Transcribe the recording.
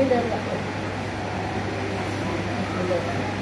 Leader ako. Leader ako.